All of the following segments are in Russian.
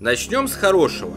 Начнем с хорошего.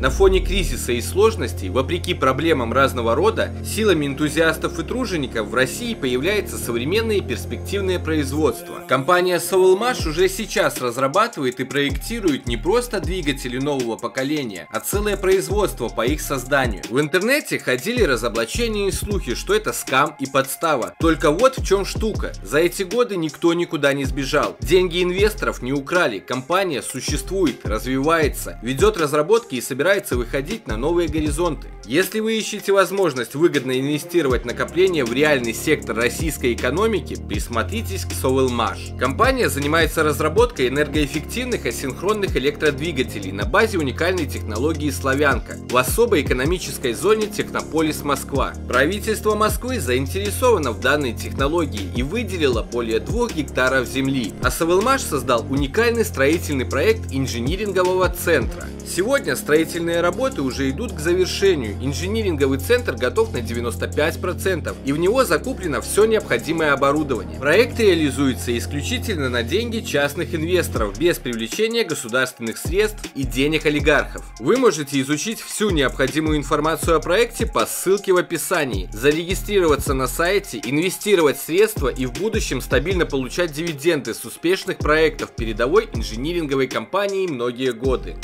На фоне кризиса и сложностей, вопреки проблемам разного рода, силами энтузиастов и тружеников в России появляется современное перспективное производство. Компания Soulmash уже сейчас разрабатывает и проектирует не просто двигатели нового поколения, а целое производство по их созданию. В интернете ходили разоблачения и слухи, что это скам и подстава. Только вот в чем штука. За эти годы никто никуда не сбежал. Деньги инвесторов не украли. Компания существует, развивается, ведет разработки и собирает собирается выходить на новые горизонты. Если вы ищете возможность выгодно инвестировать накопления в реальный сектор российской экономики, присмотритесь к Sovelmash. Компания занимается разработкой энергоэффективных асинхронных электродвигателей на базе уникальной технологии «Славянка» в особой экономической зоне Технополис Москва. Правительство Москвы заинтересовано в данной технологии и выделило более двух гектаров земли, а Sovelmash создал уникальный строительный проект инжинирингового центра. Сегодня строительные работы уже идут к завершению. Инжиниринговый центр готов на 95% и в него закуплено все необходимое оборудование. Проект реализуется исключительно на деньги частных инвесторов, без привлечения государственных средств и денег олигархов. Вы можете изучить всю необходимую информацию о проекте по ссылке в описании, зарегистрироваться на сайте, инвестировать средства и в будущем стабильно получать дивиденды с успешных проектов передовой инжиниринговой компании многие годы.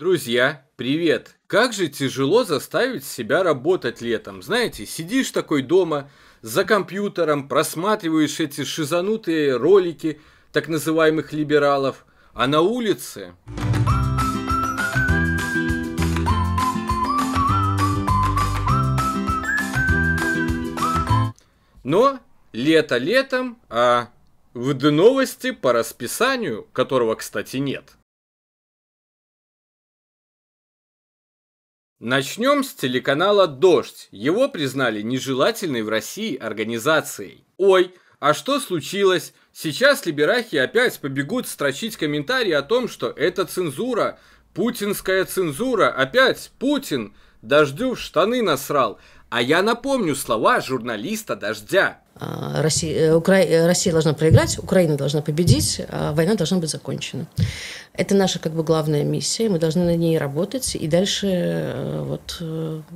Друзья, привет! Как же тяжело заставить себя работать летом. Знаете, сидишь такой дома за компьютером, просматриваешь эти шизанутые ролики так называемых либералов, а на улице... Но лето летом, а в новости по расписанию, которого, кстати, нет – Начнем с телеканала «Дождь». Его признали нежелательной в России организацией. Ой, а что случилось? Сейчас либерахи опять побегут строчить комментарии о том, что это цензура, путинская цензура, опять Путин дождю в штаны насрал. А я напомню слова журналиста «Дождя». А, Россия, э, Укра... Э, Россия должна проиграть, Украина должна победить, а война должна быть закончена. Это наша как бы главная миссия, мы должны на ней работать и дальше э, вот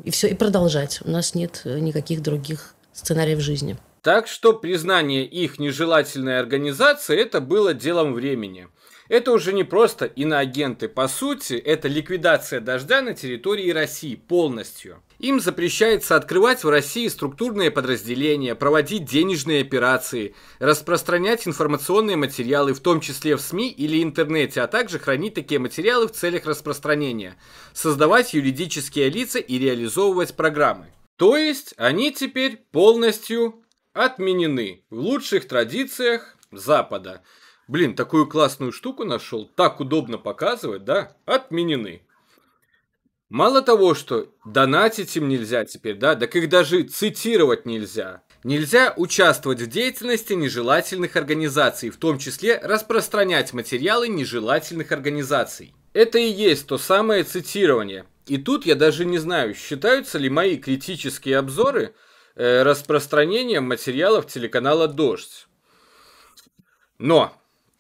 и все и продолжать. У нас нет никаких других сценариев жизни. Так что признание их нежелательной организации это было делом времени. Это уже не просто иноагенты. По сути, это ликвидация дождя на территории России полностью. Им запрещается открывать в России структурные подразделения, проводить денежные операции, распространять информационные материалы, в том числе в СМИ или интернете, а также хранить такие материалы в целях распространения, создавать юридические лица и реализовывать программы. То есть они теперь полностью отменены в лучших традициях Запада. Блин, такую классную штуку нашел, так удобно показывать, да? Отменены. Мало того, что донатить им нельзя теперь, да, так их даже цитировать нельзя. Нельзя участвовать в деятельности нежелательных организаций, в том числе распространять материалы нежелательных организаций. Это и есть то самое цитирование. И тут я даже не знаю, считаются ли мои критические обзоры э, распространением материалов телеканала «Дождь». Но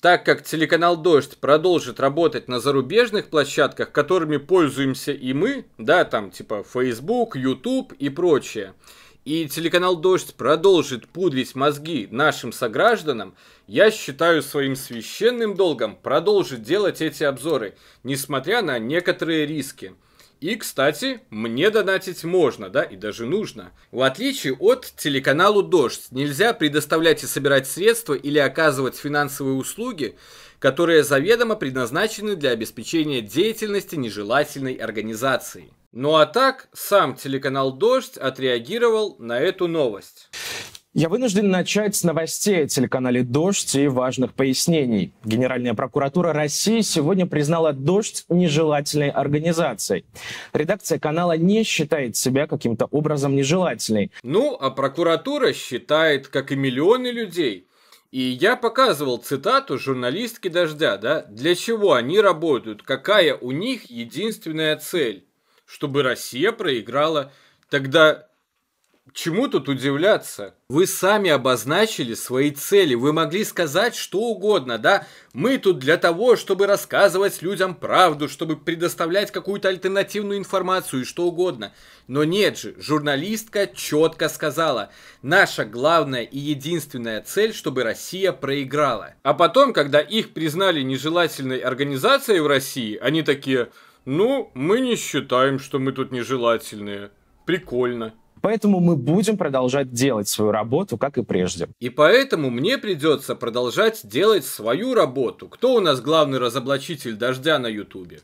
так как телеканал «Дождь» продолжит работать на зарубежных площадках, которыми пользуемся и мы, да, там типа Facebook, YouTube и прочее, и телеканал «Дождь» продолжит пудрить мозги нашим согражданам, я считаю своим священным долгом продолжить делать эти обзоры, несмотря на некоторые риски. И, кстати, мне донатить можно, да, и даже нужно. В отличие от телеканалу «Дождь», нельзя предоставлять и собирать средства или оказывать финансовые услуги, которые заведомо предназначены для обеспечения деятельности нежелательной организации. Ну а так, сам телеканал «Дождь» отреагировал на эту новость. Я вынужден начать с новостей о телеканале «Дождь» и важных пояснений. Генеральная прокуратура России сегодня признала «Дождь» нежелательной организацией. Редакция канала не считает себя каким-то образом нежелательной. Ну, а прокуратура считает, как и миллионы людей. И я показывал цитату журналистки «Дождя», да, для чего они работают, какая у них единственная цель, чтобы Россия проиграла. Тогда чему тут удивляться? Вы сами обозначили свои цели. Вы могли сказать что угодно, да? Мы тут для того, чтобы рассказывать людям правду, чтобы предоставлять какую-то альтернативную информацию и что угодно. Но нет же, журналистка четко сказала, наша главная и единственная цель, чтобы Россия проиграла. А потом, когда их признали нежелательной организацией в России, они такие, ну, мы не считаем, что мы тут нежелательные. Прикольно. Поэтому мы будем продолжать делать свою работу, как и прежде. И поэтому мне придется продолжать делать свою работу. Кто у нас главный разоблачитель дождя на Ютубе?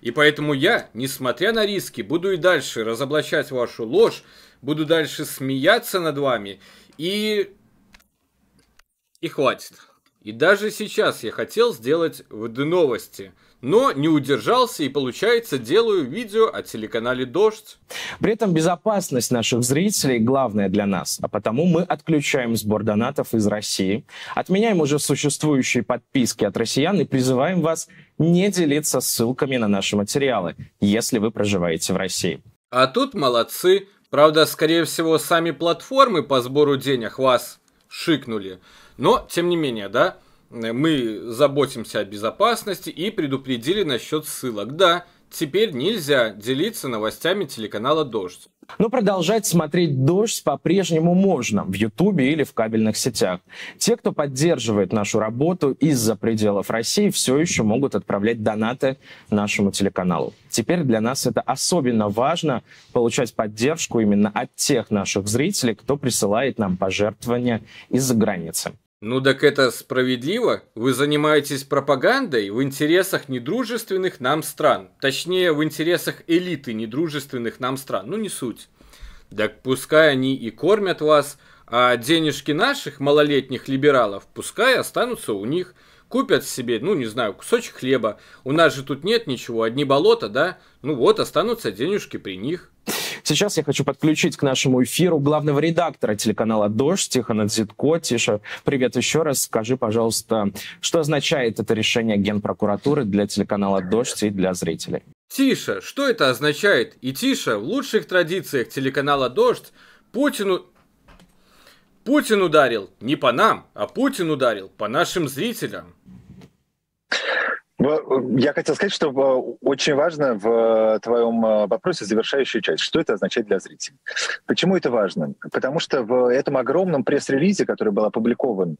И поэтому я, несмотря на риски, буду и дальше разоблачать вашу ложь, буду дальше смеяться над вами и... И хватит. И даже сейчас я хотел сделать ВД новости – но не удержался и, получается, делаю видео о телеканале «Дождь». При этом безопасность наших зрителей главная для нас, а потому мы отключаем сбор донатов из России, отменяем уже существующие подписки от россиян и призываем вас не делиться ссылками на наши материалы, если вы проживаете в России. А тут молодцы. Правда, скорее всего, сами платформы по сбору денег вас шикнули. Но, тем не менее, да, мы заботимся о безопасности и предупредили насчет ссылок. Да, теперь нельзя делиться новостями телеканала «Дождь». Но продолжать смотреть «Дождь» по-прежнему можно в Ютубе или в кабельных сетях. Те, кто поддерживает нашу работу из-за пределов России, все еще могут отправлять донаты нашему телеканалу. Теперь для нас это особенно важно, получать поддержку именно от тех наших зрителей, кто присылает нам пожертвования из-за границы. Ну так это справедливо. Вы занимаетесь пропагандой в интересах недружественных нам стран. Точнее, в интересах элиты недружественных нам стран. Ну не суть. Так пускай они и кормят вас, а денежки наших малолетних либералов пускай останутся у них. Купят себе, ну не знаю, кусочек хлеба. У нас же тут нет ничего, одни болота, да? Ну вот, останутся денежки при них. Сейчас я хочу подключить к нашему эфиру главного редактора телеканала «Дождь» Тихона Дзитко. Тиша, привет еще раз. Скажи, пожалуйста, что означает это решение Генпрокуратуры для телеканала «Дождь» и для зрителей? Тиша, что это означает? И Тиша, в лучших традициях телеканала «Дождь» Путину... Путин ударил не по нам, а Путин ударил по нашим зрителям. Я хотел сказать, что очень важно в твоем э, вопросе завершающая часть. Что это означает для зрителей? Почему это важно? Потому что в этом огромном пресс-релизе, который был опубликован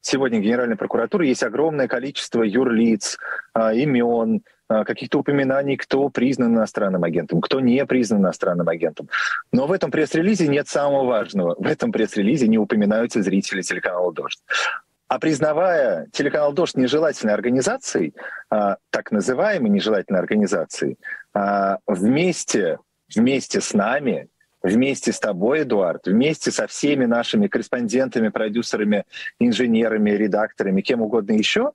сегодня Генеральной прокуратуры, есть огромное количество юрлиц, э, имен, э, каких-то упоминаний, кто признан иностранным агентом, кто не признан иностранным агентом. Но в этом пресс-релизе нет самого важного. В этом пресс-релизе не упоминаются зрители телеканала «Дождь». А признавая телеканал «Дождь» нежелательной организацией, а, так называемой нежелательной организацией, а, вместе, вместе с нами, вместе с тобой, Эдуард, вместе со всеми нашими корреспондентами, продюсерами, инженерами, редакторами, кем угодно еще,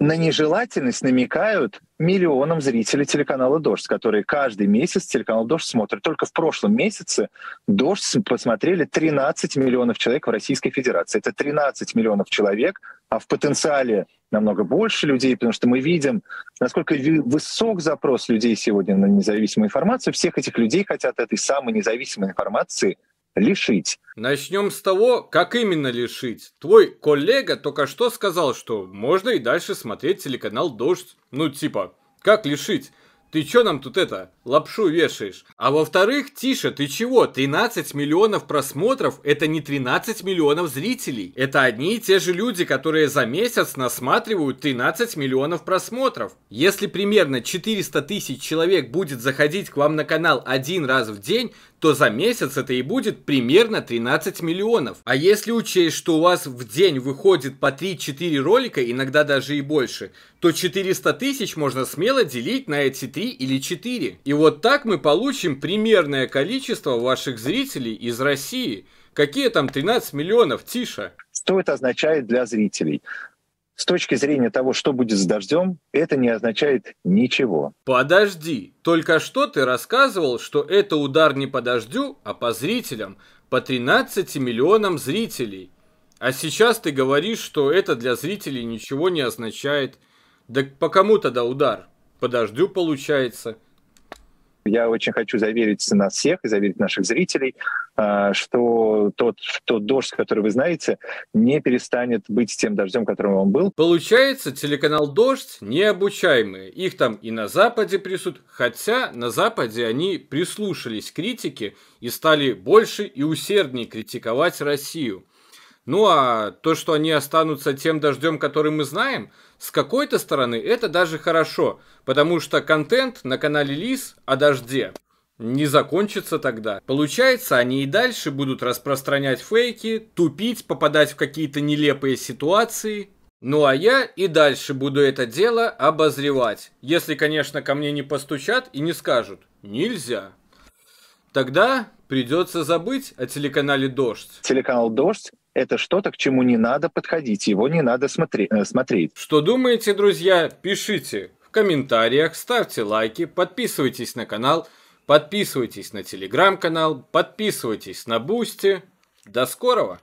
на нежелательность намекают миллионам зрителей телеканала «Дождь», которые каждый месяц телеканал «Дождь» смотрят. Только в прошлом месяце «Дождь» посмотрели 13 миллионов человек в Российской Федерации. Это 13 миллионов человек, а в потенциале намного больше людей, потому что мы видим, насколько высок запрос людей сегодня на независимую информацию. Всех этих людей хотят этой самой независимой информации – лишить. Начнем с того, как именно лишить. Твой коллега только что сказал, что можно и дальше смотреть телеканал «Дождь». Ну, типа, как лишить? Ты чё нам тут это, лапшу вешаешь? А во-вторых, Тише, ты чего? 13 миллионов просмотров – это не 13 миллионов зрителей. Это одни и те же люди, которые за месяц насматривают 13 миллионов просмотров. Если примерно 400 тысяч человек будет заходить к вам на канал один раз в день, то за месяц это и будет примерно 13 миллионов. А если учесть, что у вас в день выходит по 3-4 ролика, иногда даже и больше, то 400 тысяч можно смело делить на эти 3 или 4. И вот так мы получим примерное количество ваших зрителей из России. Какие там 13 миллионов, Тиша? Что это означает для зрителей? С точки зрения того, что будет с дождем, это не означает ничего. Подожди, только что ты рассказывал, что это удар не по дождю, а по зрителям, по 13 миллионам зрителей. А сейчас ты говоришь, что это для зрителей ничего не означает. Да по кому тогда удар? По дождю получается. Я очень хочу заверить нас всех и заверить наших зрителей, а, что тот, тот дождь, который вы знаете, не перестанет быть тем дождем, которым он был. Получается, телеканал «Дождь» необучаемые. Их там и на Западе присутствуют, хотя на Западе они прислушались к критике и стали больше и усерднее критиковать Россию. Ну а то, что они останутся тем дождем, который мы знаем, с какой-то стороны это даже хорошо, потому что контент на канале Лис о дожде не закончится тогда. Получается, они и дальше будут распространять фейки, тупить, попадать в какие-то нелепые ситуации. Ну а я и дальше буду это дело обозревать. Если, конечно, ко мне не постучат и не скажут «нельзя». Тогда придется забыть о телеканале «Дождь». Телеканал «Дождь» это что-то, к чему не надо подходить, его не надо смотри, э, смотреть. Что думаете, друзья, пишите в комментариях, ставьте лайки, подписывайтесь на канал, подписывайтесь на телеграм-канал, подписывайтесь на Бусти. До скорого!